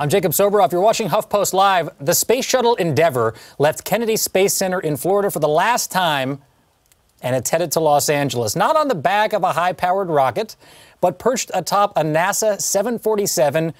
I'm Jacob Soboroff. You're watching HuffPost Live. The Space Shuttle Endeavour left Kennedy Space Center in Florida for the last time, and it's headed to Los Angeles. Not on the back of a high powered rocket, but perched atop a NASA 747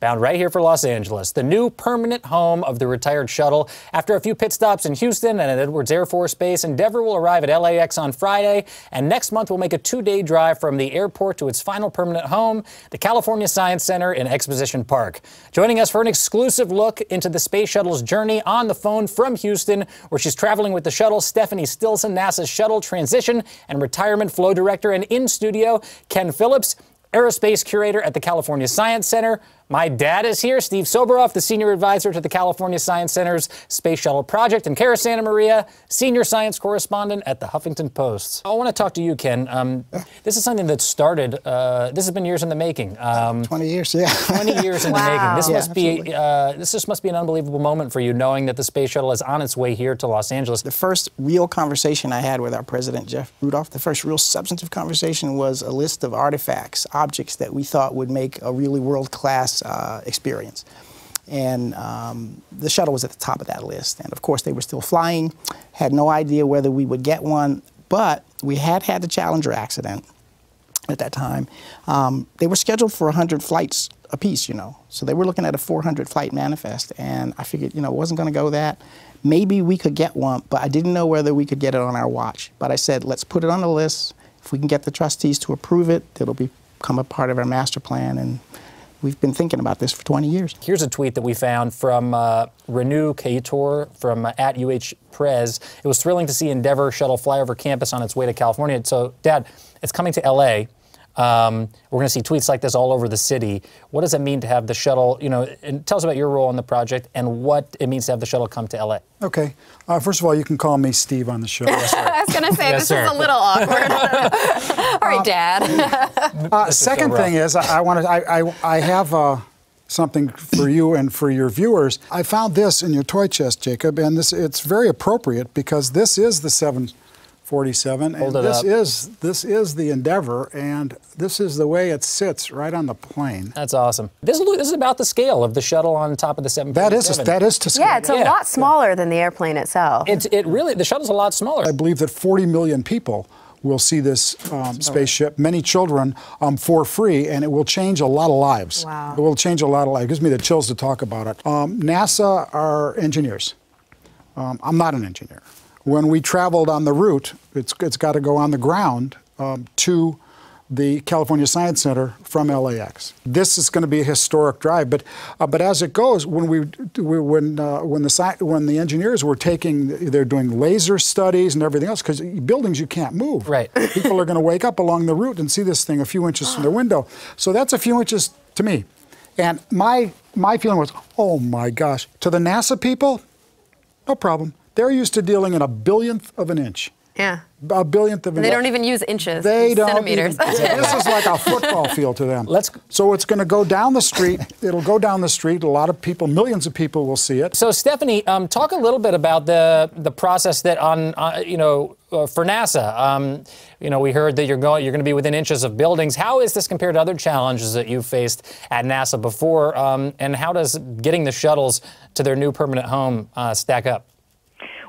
bound right here for Los Angeles, the new permanent home of the retired shuttle. After a few pit stops in Houston and at Edwards Air Force Base, Endeavour will arrive at LAX on Friday, and next month will make a two-day drive from the airport to its final permanent home, the California Science Center in Exposition Park. Joining us for an exclusive look into the space shuttle's journey on the phone from Houston, where she's traveling with the shuttle, Stephanie Stilson, NASA's Shuttle Transition and Retirement Flow Director, and in studio, Ken Phillips, Aerospace Curator at the California Science Center. My dad is here, Steve Soboroff, the Senior Advisor to the California Science Center's Space Shuttle Project, and Cara Santa Maria, Senior Science Correspondent at the Huffington Post. I want to talk to you, Ken. Um, this is something that started, uh, this has been years in the making. Um, 20 years, yeah. 20 years in wow. the making. This yeah, must be, uh, this just must be an unbelievable moment for you, knowing that the Space Shuttle is on its way here to Los Angeles. The first real conversation I had with our President, Jeff Rudolph, the first real substantive conversation was a list of artifacts, objects that we thought would make a really world-class uh, experience. And um, the shuttle was at the top of that list. And of course, they were still flying, had no idea whether we would get one, but we had had the Challenger accident at that time. Um, they were scheduled for 100 flights apiece, you know. So they were looking at a 400 flight manifest. And I figured, you know, it wasn't going to go that. Maybe we could get one, but I didn't know whether we could get it on our watch. But I said, let's put it on the list. If we can get the trustees to approve it, it'll become a part of our master plan. And we've been thinking about this for 20 years. Here's a tweet that we found from uh, Renu Khator from uh, at UH Prez. It was thrilling to see Endeavour shuttle fly over campus on its way to California. So, Dad, it's coming to LA. Um, we're going to see tweets like this all over the city. What does it mean to have the shuttle? You know, and tell us about your role in the project and what it means to have the shuttle come to LA. Okay. Uh, first of all, you can call me Steve on the show. Yes, I was going to say yes, this sir. is a little awkward. all right, Dad. Uh, second so thing is, I, I want to. I, I, I have. Uh, something for you and for your viewers. I found this in your toy chest, Jacob, and this it's very appropriate because this is the seven 47. Hold and this up. is this is the Endeavour, and this is the way it sits right on the plane. That's awesome. This is, this is about the scale of the shuttle on top of the 747. That is that is to scale. Yeah, it's a yeah. lot smaller yeah. than the airplane itself. It's it really the shuttle's a lot smaller. I believe that 40 million people will see this um, spaceship, many children, um, for free, and it will change a lot of lives. Wow. It will change a lot of lives. It gives me the chills to talk about it. Um, NASA are engineers. Um, I'm not an engineer. When we traveled on the route, it's, it's got to go on the ground um, to the California Science Center from LAX. This is going to be a historic drive, but uh, but as it goes, when we, we when uh, when the when the engineers were taking, they're doing laser studies and everything else because buildings you can't move. Right. People are going to wake up along the route and see this thing a few inches from their window. So that's a few inches to me, and my my feeling was, oh my gosh, to the NASA people, no problem. They're used to dealing in a billionth of an inch. Yeah. A billionth of an inch. They don't even use inches. They don't centimeters. Even, this is like a football field to them. Let's. So it's going to go down the street. It'll go down the street. A lot of people, millions of people, will see it. So Stephanie, um, talk a little bit about the the process that on uh, you know uh, for NASA. Um, you know, we heard that you're going you're going to be within inches of buildings. How is this compared to other challenges that you've faced at NASA before? Um, and how does getting the shuttles to their new permanent home uh, stack up?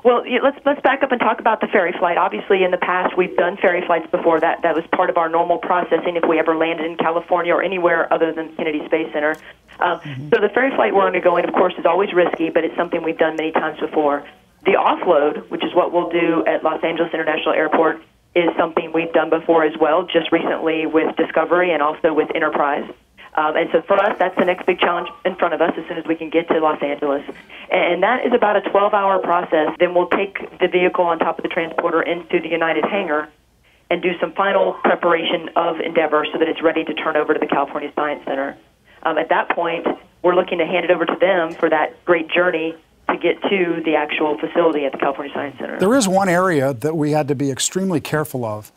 Well, let's let's back up and talk about the ferry flight. Obviously, in the past, we've done ferry flights before. That that was part of our normal processing if we ever landed in California or anywhere other than Kennedy Space Center. Um, mm-hmm. So the ferry flight we're undergoing, of course, is always risky, but it's something we've done many times before. The offload, which is what we'll do at Los Angeles International Airport, is something we've done before as well, just recently with Discovery and also with Enterprise. Um, and so for us, that's the next big challenge in front of us as soon as we can get to Los Angeles. And that is about a 12 hour process. Then we'll take the vehicle on top of the transporter into the United hangar and do some final preparation of Endeavour so that it's ready to turn over to the California Science Center. Um, at that point, we're looking to hand it over to them for that great journey to get to the actual facility at the California Science Center. There is one area that we had to be extremely careful of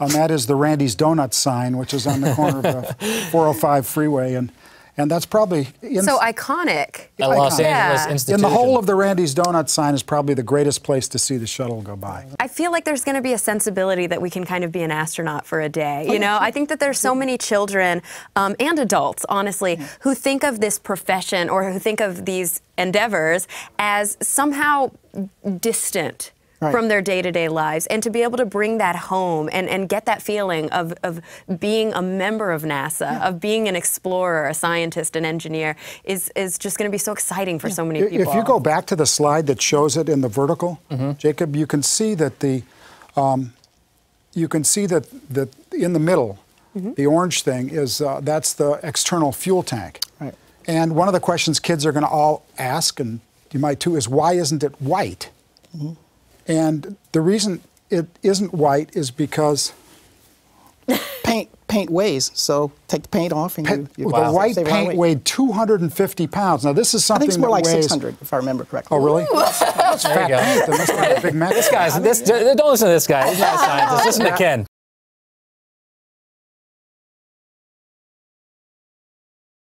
and that is the Randy's Donuts sign, which is on the corner of the 405 freeway. And, And that's probably in, So iconic. A Los Iconic. Angeles Yeah. institution. in the whole of the Randy's Donut sign is probably the greatest place to see the shuttle go by. I feel like there's going to be a sensibility that we can kind of be an astronaut for a day. You know, I think that there's so many children um, and adults, honestly, who think of this profession or who think of these endeavors as somehow distant. Right. From their day to day lives, and to be able to bring that home and, and get that feeling of, of being a member of NASA, of being an explorer, a scientist, an engineer, is, is just going to be so exciting for so many people. If you go back to the slide that shows it in the vertical, Jacob, you can see that the um, you can see that that in the middle, the orange thing is uh, that's the external fuel tank. Right. And one of the questions kids are going to all ask, and you might too, is why isn't it white? And the reason it isn't white is because Paint paint weighs, so take the paint off and pa- you, you the white save a lot of paint weight. weighed 250 pounds. Now this is something I something think it's more that like weighs. 600, if I remember correctly. Oh, really? That's There fat paint. There must be a big Mac. This guy's this. Don't listen to this guy. He's not a scientist. Listen to Ken.